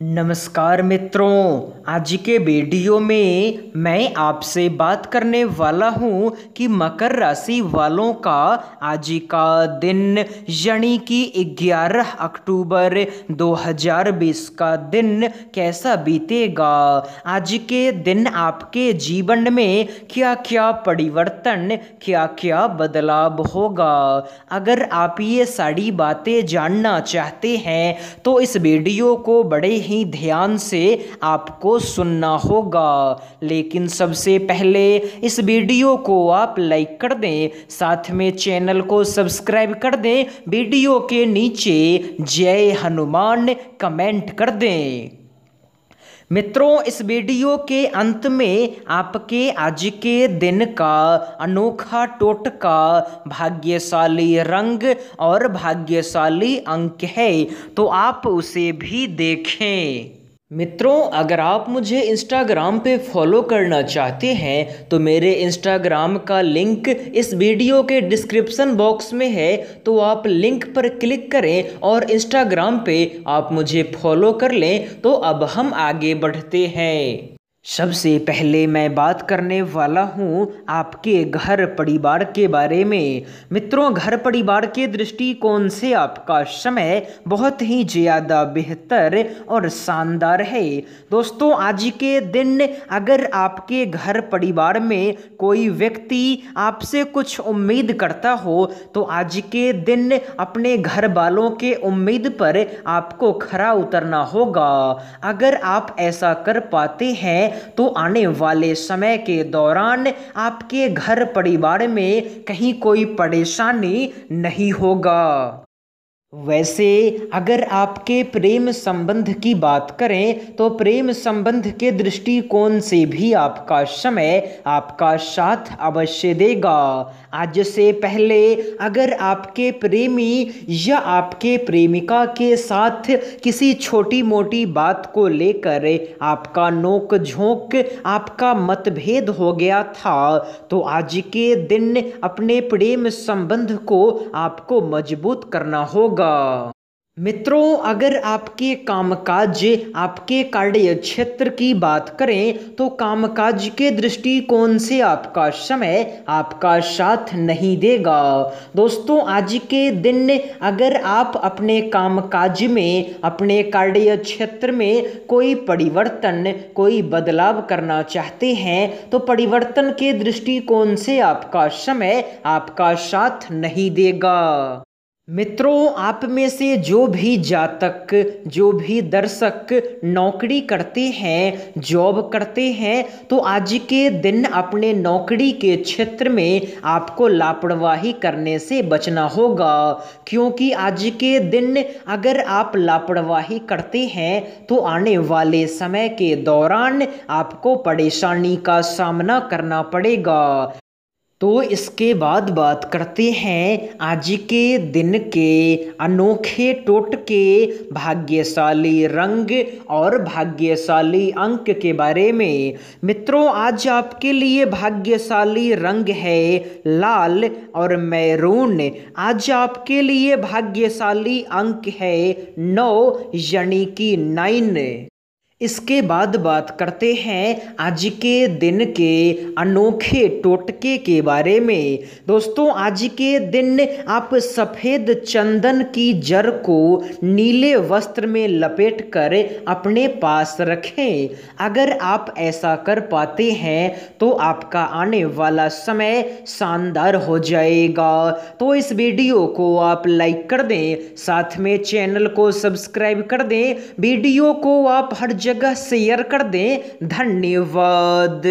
नमस्कार मित्रों, आज के वीडियो में मैं आपसे बात करने वाला हूँ कि मकर राशि वालों का आज का दिन यानी कि 11 अक्टूबर 2020 का दिन कैसा बीतेगा? आज के दिन आपके जीवन में क्या क्या परिवर्तन क्या क्या बदलाव होगा? अगर आप ये सारी बातें जानना चाहते हैं तो इस वीडियो को बड़े ही ध्यान से आपको सुनना होगा। लेकिन सबसे पहले इस वीडियो को आप लाइक कर दें, साथ में चैनल को सब्सक्राइब कर दें, वीडियो के नीचे जय हनुमान कमेंट कर दें। मित्रों, इस वीडियो के अंत में आपके आज के दिन का अनोखा टोटका भाग्यशाली रंग और भाग्यशाली अंक है तो आप उसे भी देखें। मित्रों, अगर आप मुझे इंस्टाग्राम पे फॉलो करना चाहते हैं तो मेरे इंस्टाग्राम का लिंक इस वीडियो के डिस्क्रिप्शन बॉक्स में है। तो आप लिंक पर क्लिक करें और इंस्टाग्राम पे आप मुझे फॉलो कर लें। तो अब हम आगे बढ़ते हैं। सबसे पहले मैं बात करने वाला हूँ आपके घर परिवार के बारे में। मित्रों, घर परिवार के दृष्टिकोण से आपका समय बहुत ही ज़्यादा बेहतर और शानदार है। दोस्तों, आज के दिन अगर आपके घर परिवार में कोई व्यक्ति आपसे कुछ उम्मीद करता हो तो आज के दिन अपने घर वालों के उम्मीद पर आपको खरा उतरना होगा। अगर आप ऐसा कर पाते हैं तो आने वाले समय के दौरान आपके घर परिवार में कहीं कोई परेशानी नहीं होगा। वैसे अगर आपके प्रेम संबंध की बात करें तो प्रेम संबंध के दृष्टिकोण से भी आपका समय आपका साथ अवश्य देगा। आज से पहले अगर आपके प्रेमी या आपके प्रेमिका के साथ किसी छोटी मोटी बात को लेकर आपका नोक झोंक आपका मतभेद हो गया था तो आज के दिन अपने प्रेम संबंध को आपको मज़बूत करना होगा। होगा मित्रों, अगर आपके कामकाज, आपके कार्य क्षेत्र की बात करें तो कामकाज के दृष्टिकोण से आपका समय आपका साथ नहीं देगा। दोस्तों, आज के दिन अगर आप अपने कामकाज में, अपने कार्य क्षेत्र में कोई परिवर्तन, कोई बदलाव करना चाहते हैं तो परिवर्तन के दृष्टिकोण से आपका समय आपका साथ नहीं देगा। मित्रों, आप में से जो भी जातक, जो भी दर्शक नौकरी करते हैं, जॉब करते हैं तो आज के दिन अपने नौकरी के क्षेत्र में आपको लापरवाही करने से बचना होगा। क्योंकि आज के दिन अगर आप लापरवाही करते हैं तो आने वाले समय के दौरान आपको परेशानी का सामना करना पड़ेगा। तो इसके बाद बात करते हैं आज के दिन के अनोखे टोटके भाग्यशाली रंग और भाग्यशाली अंक के बारे में। मित्रों, आज आपके लिए भाग्यशाली रंग है लाल और मैरून। आज आपके लिए भाग्यशाली अंक है नौ, यानी कि नाइन। इसके बाद बात करते हैं आज के दिन के अनोखे टोटके के बारे में। दोस्तों, आज के दिन आप सफ़ेद चंदन की जड़ को नीले वस्त्र में लपेट कर अपने पास रखें। अगर आप ऐसा कर पाते हैं तो आपका आने वाला समय शानदार हो जाएगा। तो इस वीडियो को आप लाइक कर दें, साथ में चैनल को सब्सक्राइब कर दें। वीडियो को आप हर जगह शेयर कर दें धन्यवाद।